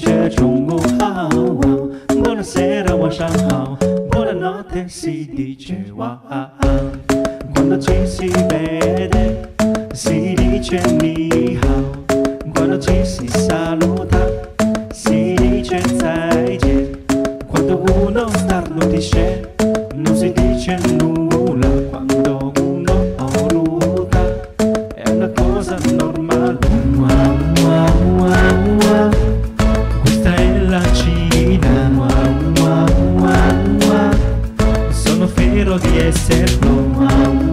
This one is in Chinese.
却总不好忘不能歇的晚上好不能拿铁吸的绝望哈哈管他几夕没的管了七你好管他几夕下路他吸的却再见管他不能打扰的谁 no cd 却 pero 10 se.